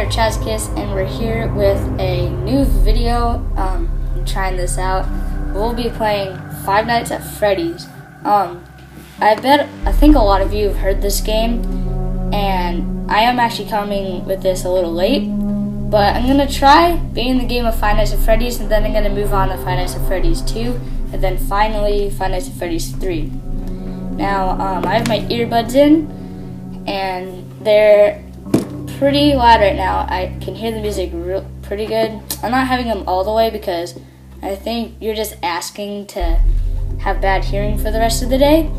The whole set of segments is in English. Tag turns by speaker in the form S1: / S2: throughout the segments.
S1: At Chazicus, and we're here with a new video. Um, I'm trying this out. We'll be playing Five Nights at Freddy's. Um, I bet I think a lot of you have heard this game, and I am actually coming with this a little late. But I'm gonna try being the game of Five Nights at Freddy's, and then I'm gonna move on to Five Nights at Freddy's 2, and then finally Five Nights at Freddy's 3. Now, um, I have my earbuds in, and they're pretty loud right now. I can hear the music real, pretty good. I'm not having them all the way because I think you're just asking to have bad hearing for the rest of the day.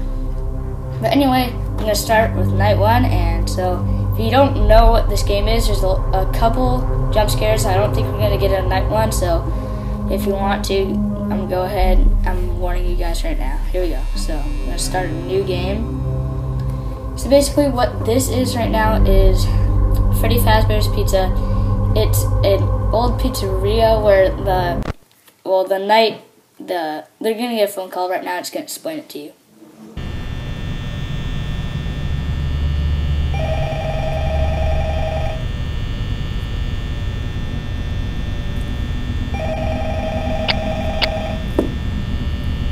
S1: But anyway, I'm gonna start with night one, and so if you don't know what this game is, there's a, a couple jump scares. I don't think we're gonna get a night one, so if you want to, I'm gonna go ahead. I'm warning you guys right now. Here we go. So I'm gonna start a new game. So basically, what this is right now is Freddy Fazbear's Pizza. It's an old pizzeria where the well the night the they're gonna get a phone call right now. It's gonna explain it to you.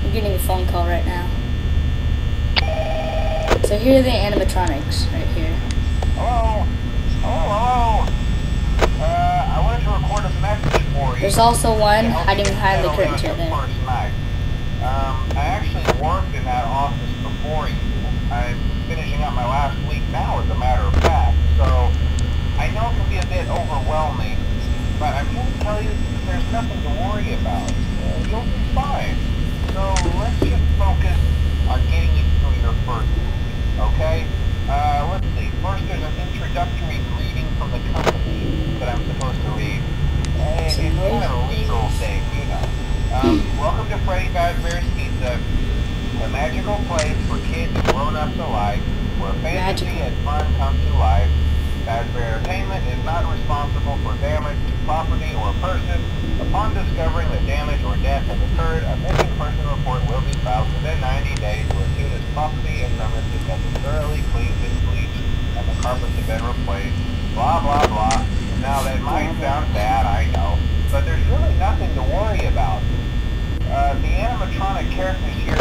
S1: I'm getting a phone call right now. So here are the animatronics right here.
S2: Hello? Hello, hello? Uh, I wanted to record a message for you.
S1: There's also one hiding behind the
S2: curtain
S1: there.
S2: Um, I actually worked in that office before you. I'm finishing up my last week now, as a matter of fact. So, I know it can be a bit overwhelming, but I'm here to tell you there's nothing to worry about. Uh, you'll be fine. So, let's just focus on getting you through your first week, okay? Uh, let's see. First, there's an introductory greeting from the company that I'm supposed to read. It's kind of thing, you know. Um, welcome to Freddy Fazbear's Pizza, a magical place for kids and grown-ups alike, where fantasy
S1: Magical.
S2: and fun come to life. Fazbear Entertainment is not responsible for damage to property or person. Upon discovering that damage or death has occurred, a missing person report will be filed within 90 days to as soon as property and premises have been thoroughly cleaned and bleached and the carpets have been replaced. Blah, blah, blah. Now, that might sound bad, I but there's really nothing to worry about. Uh, the animatronic characters here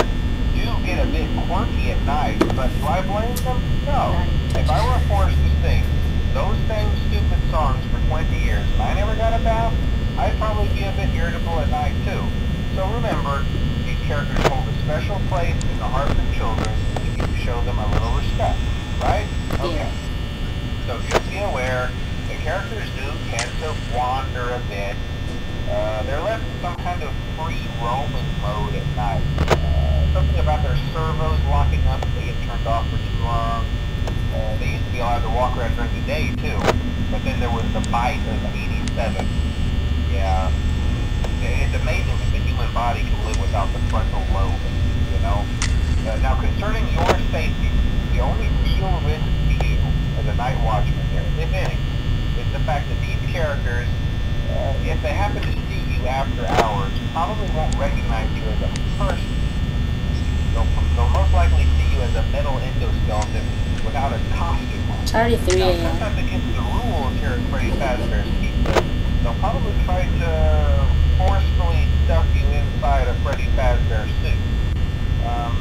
S2: do get a bit quirky at night, but do I blame them? No. If I were forced to sing those same stupid songs for 20 years and I never got a bath, I'd probably be a bit irritable at night too. So remember, these characters hold a special place in the hearts of children need to show them a little respect, right? Okay. So just be aware, the characters do tend to wander a bit. Uh, they're left some kind of free roaming mode at night. Uh, something about their servos locking up if they get turned off for too long. Uh, they used to be allowed to walk around during the day too, but then there was the bite of 87. Yeah, it's amazing that the human body can live without the frontal lobe, you know? Uh, now, concerning your safety, the only real risk to you as a night watchman here, if any, is the fact that these characters, if they happen to see you after hours, probably won't recognize you as a person. They'll, they'll most likely see you as a metal endoskeleton without a costume on.
S1: It's already 3 a.m.
S2: sometimes against the rules here at Freddy Fazbear's Pizza, they'll probably try to forcefully stuff you inside a Freddy Fazbear suit. Um,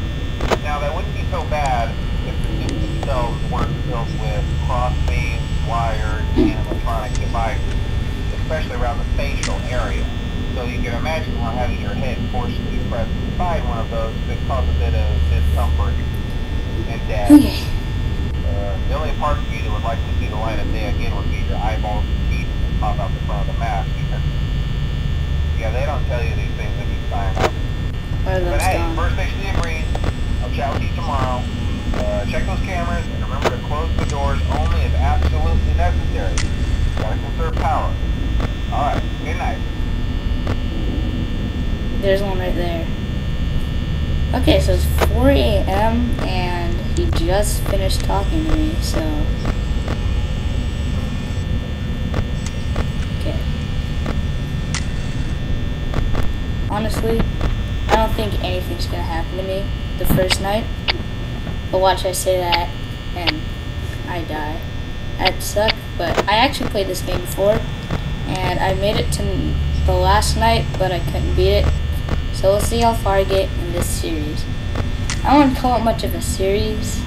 S2: now, that wouldn't be so bad if the suits themselves weren't filled with crossbeams, wires, especially around the facial area. So you can imagine how having your head forcefully pressed inside one of those could cause a bit of discomfort and death.
S1: Okay.
S2: Uh, the only part of you that would like to see the light of day again would be your eyeballs and teeth that pop out the front of the mask. yeah, they don't tell you these things when you sign up.
S1: One
S2: But hey,
S1: gone.
S2: first basically agreed. I'll chat with you tomorrow. Uh, check those cameras and remember to close the doors only if absolutely necessary. Gotta conserve power. Alright, good night.
S1: There's one right there. Okay, so it's 4 a.m. and he just finished talking to me, so. Okay. honestly. I don't think anything's gonna happen to me the first night. But watch I say that and I die. That suck, but I actually played this game before and I made it to the last night, but I couldn't beat it. So we'll see how far I get in this series. I do not call it much of a series,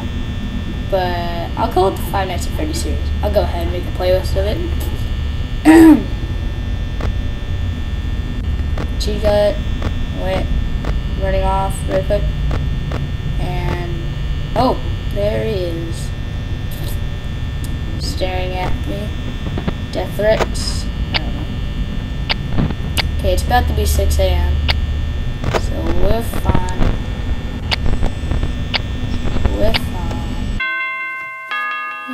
S1: but I'll call it the Five Nights at Freddy's series. I'll go ahead and make a playlist of it. Chica went running off real quick. And, oh, there he is. Staring at me. Death threats. Okay, it's about to be 6 a.m. So we're fine. We're fine.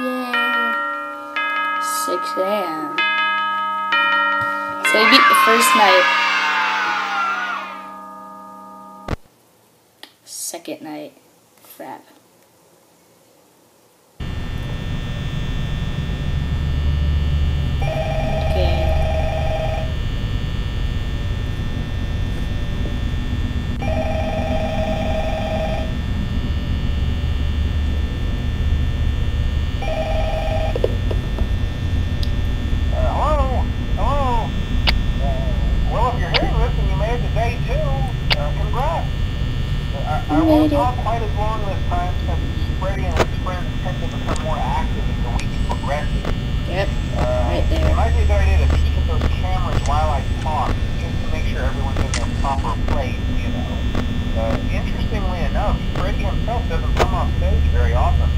S1: Yay. 6 a.m. So we beat the first night. second night. Crap.
S2: I won't talk quite as long this time since Freddy and his friends tend to become more active as the week progresses.
S1: Yep, uh, right there.
S2: It might be a good idea to peek at those cameras while I talk, just to make sure everyone's in their proper place, you know. Uh, interestingly enough, Freddy himself doesn't come off stage very often.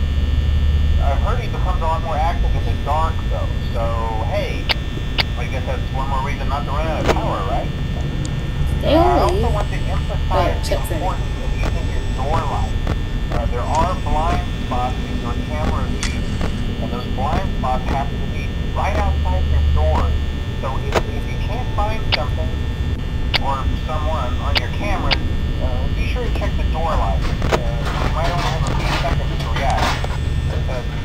S2: I've heard he becomes a lot more active in the dark, though, so hey, I guess that's one more reason not to run out of power, right?
S1: They uh, I
S2: also want to light. Uh, there are blind spots in your and those blind spots to be right outside your door. So if, if you can't find something or someone on your camera, be sure to check the door light. Only have a few seconds to react.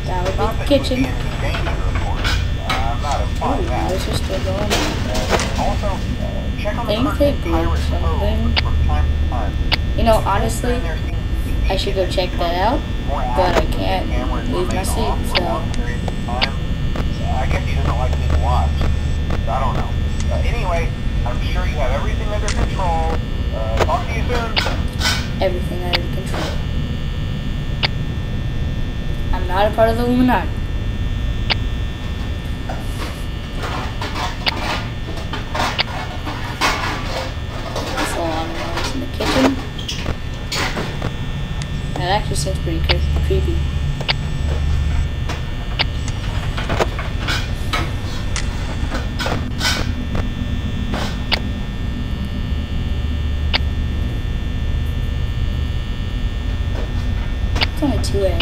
S1: That would be the kitchen.
S2: In.
S1: I was just going.
S2: Also, uh, check on the
S1: Think they broke something.
S2: from time to time.
S1: You know, honestly, I should go check that out, but I can't leave my seat, so.
S2: I guess he doesn't like being watched. I don't know. Uh, anyway, I'm sure you have everything under control. Uh, talk to you soon.
S1: Everything under control. I'm not a part of the Illuminati. That actually seems pretty creepy. It's only 2 a.m.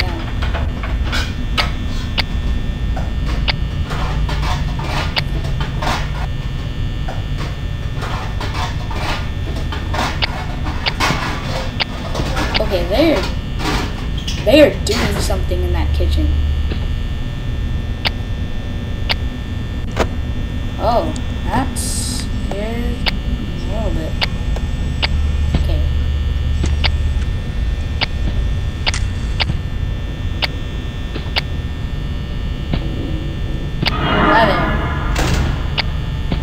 S1: Okay, there they are doing something in that kitchen. Oh, that's scared a little bit. Okay. Hi there.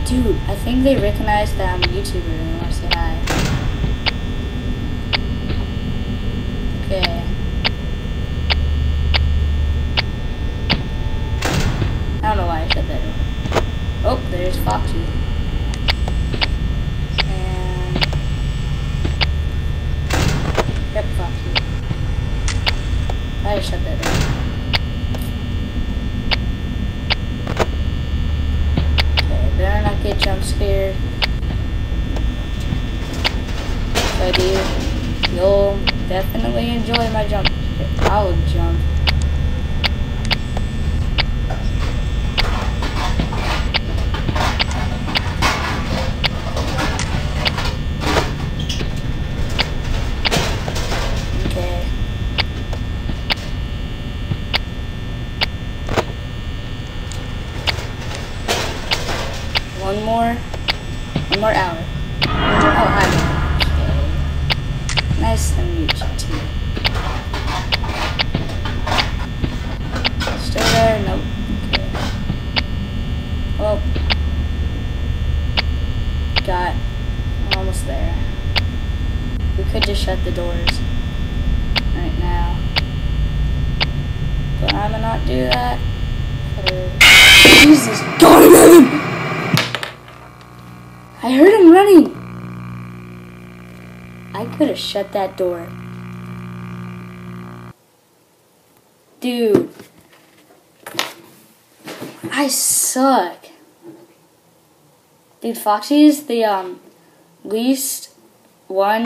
S1: Dude, I think they recognize that I'm a YouTuber and want to say hi. Okay. I don't know why I said that. Oh, there's Foxy. And... Yep, Foxy. I just shut that down. Okay, better not get jump scared. If I do, you'll definitely enjoy my jump. I'll jump. One more, one more hour. Oh, hi there. Okay. Nice to meet you too. Still there? Nope. Okay. Well, got. I'm almost there. We could just shut the doors right now. But I'm gonna not do that. Jesus God in heaven! I heard him running! I could have shut that door. Dude. I suck. Dude, Foxy is the um least one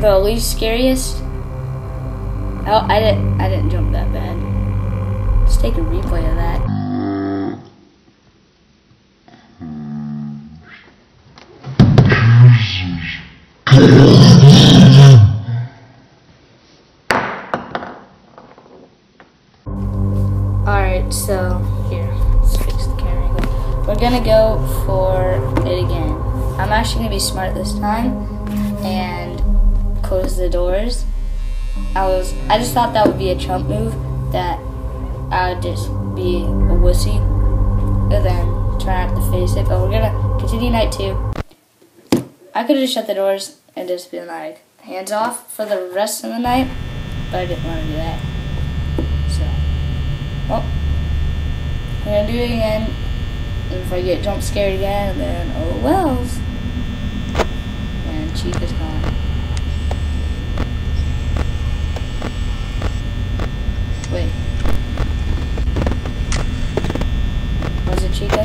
S1: the least scariest. Oh, I didn't I didn't jump that bad. Let's take a replay of that. Smart this time and close the doors. I was I just thought that would be a Trump move that I would just be a wussy and then try not to face it. But we're gonna continue night two. I could have just shut the doors and just been like hands off for the rest of the night, but I didn't want to do that. So, well, we're gonna do it again. And if I get jump scared again, then oh wells. And Chica's gone. Wait. Was it Chica?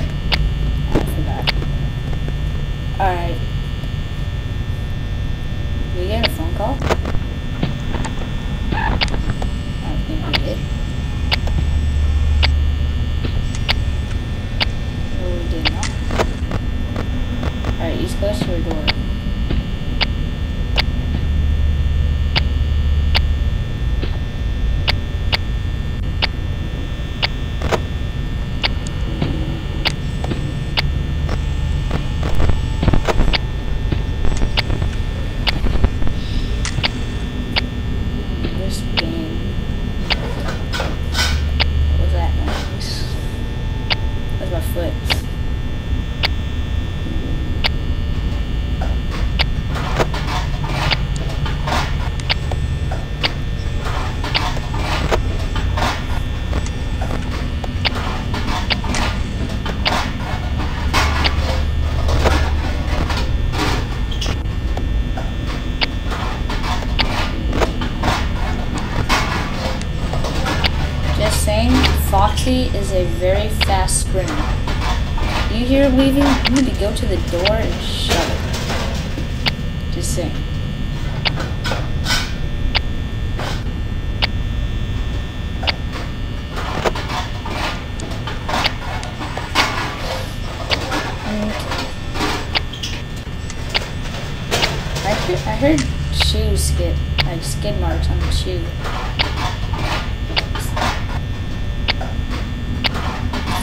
S1: I forgot. Alright. Did we get a phone call? I don't think we did. No, we did not. Alright, he's close to her door. This game. What was that noise? That's my foot. Just saying, Is a very fast sprinter. You hear him need to go to the door and shut it. Just saying. I heard, I heard shoes skid, like skid marks on the shoe.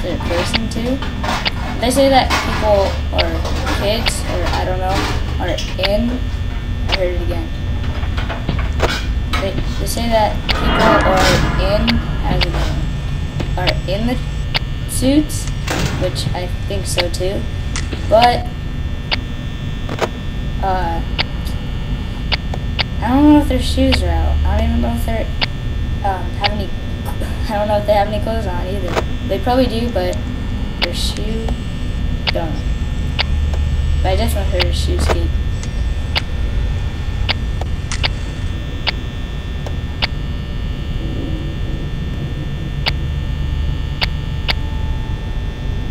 S1: It person too? They say that people or kids or I don't know are in. I heard it again. They, they say that people are in as in are in the suits, which I think so too. But uh, I don't know if their shoes are out. I don't even know if they're um. I don't know if they have any clothes on either. They probably do, but their shoe don't. But I definitely heard a shoe skate.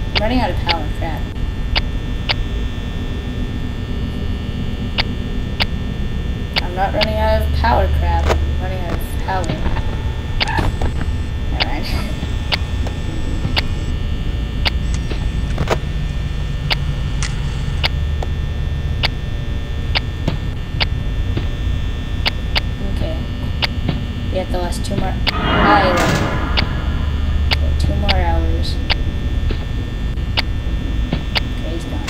S1: I'm running out of power. Crap. I'm not running out of power. Crap. I'm running out of power. Alright. Okay. We have to last two more. Ah, okay, two more hours. Okay, he's gone.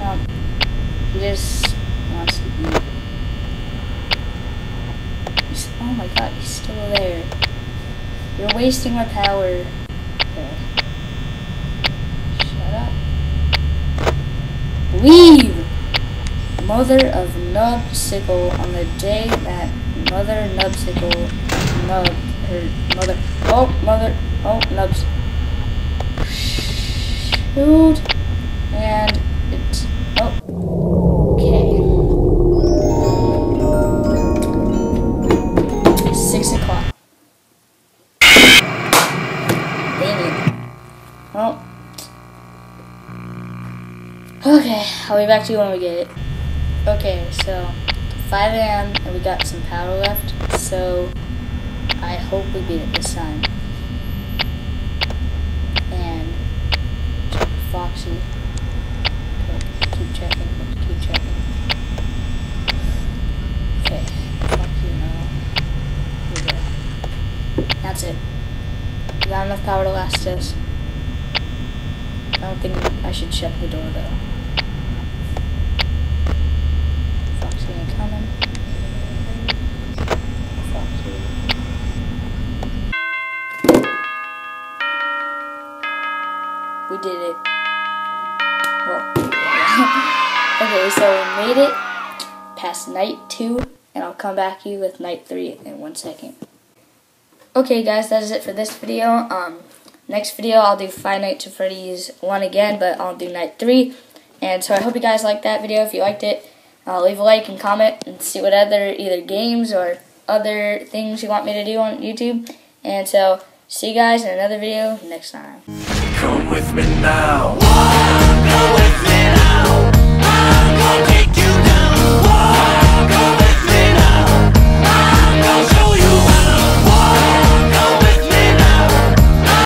S1: Um, just wants to eat. He's, oh my god, he's still there. You're wasting my power. Okay. Shut up. Leave! Mother of Nubsicle on the day that Mother Nubsicle Nub her mother oh mother oh Nubs shoot and it's oh okay. Six o'clock. Dang it. Well okay I'll be back to you when we get it. Okay so 5 a.m. and we got some power left so I hope we beat it this time and Okay, keep checking keep checking. Okay Foxy no Here we go. that's it. We got enough power to last us I don't think I should shut the door though okay, so we made it past night two, and I'll come back to you with night three in one second. Okay, guys, that is it for this video. Um, next video, I'll do Five Nights at Freddy's 1 again, but I'll do night 3. And so I hope you guys liked that video. If you liked it, uh, leave a like and comment and see what other either games or other things you want me to do on YouTube. And so, see you guys in another video next time.
S3: Come with me now.